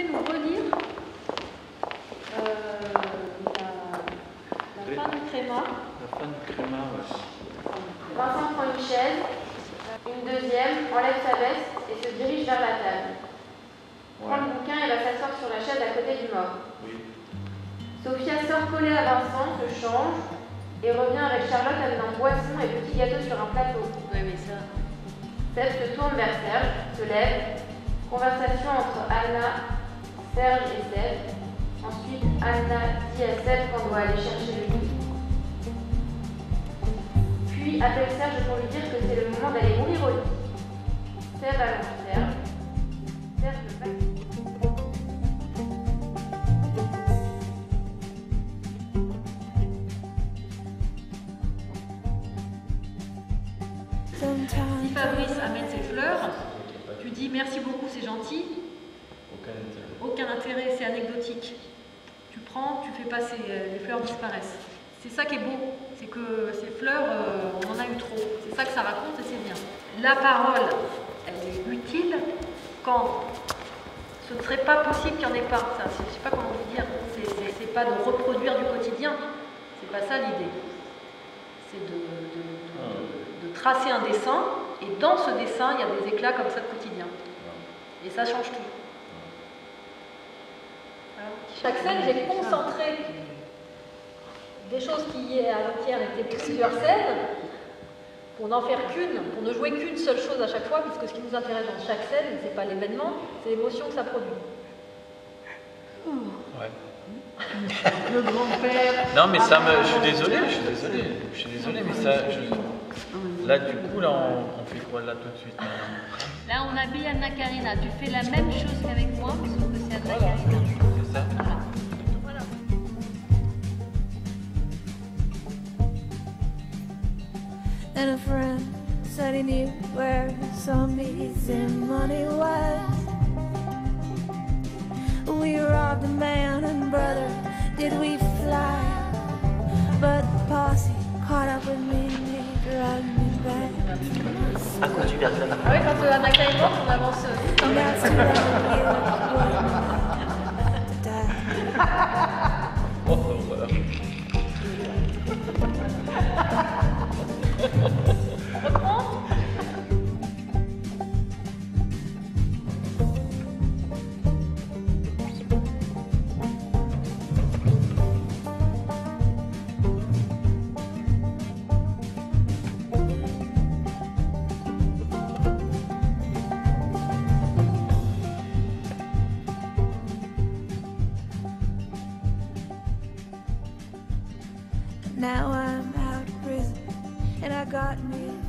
pouvez nous relire euh, la, la fin du créma La fin du créma, ouais. Vincent prend une chaise, une deuxième, enlève sa veste et se dirige vers la table. Prend le bouquin et va s'asseoir sur la chaise à côté du mort. Oui. Sophia sort collée à Vincent, se change et revient avec Charlotte amenant boisson et petits gâteaux sur un plateau. Oui, mais ça. Seb se tourne vers Serge, se lève. Conversation entre Anna, Serge et Seb. Ensuite, Anna dit à Seb qu'on doit aller chercher le lit. Puis appelle Serge pour lui dire que c'est le moment d'aller mourir au lit. Seb allonge Serge. Serge ne pas. Si Fabrice amène ses fleurs, tu dis merci beaucoup, c'est gentil. Aucun intérêt. Aucun intérêt, c'est anecdotique. Tu prends, tu fais passer, euh, les fleurs disparaissent. C'est ça qui est beau, c'est que ces fleurs, euh, on en a eu trop. C'est ça que ça raconte et c'est bien. La parole, elle est utile quand ce ne serait pas possible qu'il n'y en ait pas. Ça, je ne sais pas comment vous dire. C'est- pas de reproduire du quotidien. C'est pas ça l'idée. C'est de, de- de- de tracer un dessin et dans ce dessin, il y a des éclats comme ça de quotidien. Et ça change tout. Chaque scène, j'ai concentré des choses qui à l'entière étaient plusieurs scènes pour n'en faire qu'une, pour ne jouer qu'une seule chose à chaque fois, puisque ce qui nous intéresse dans chaque scène, c'est pas l'événement, c'est l'émotion que ça produit. Ouais. Le grand-père. Non, mais ça me. Je suis désolé, je suis désolé. Je suis désolé, mais ça. je- Là, du coup, là, on, on fait quoi là tout de suite maintenant Là, on habille Anna Karina. Tu fais la même chose qu'avec moi, And a friend said he knew where some missing money was. We robbed a man and brother, did we fly? But the posse caught up with me and they dragged me back. À cause du verglas. Oui, quand Anaka est morte, on avance. And that's when I knew what I Now I got me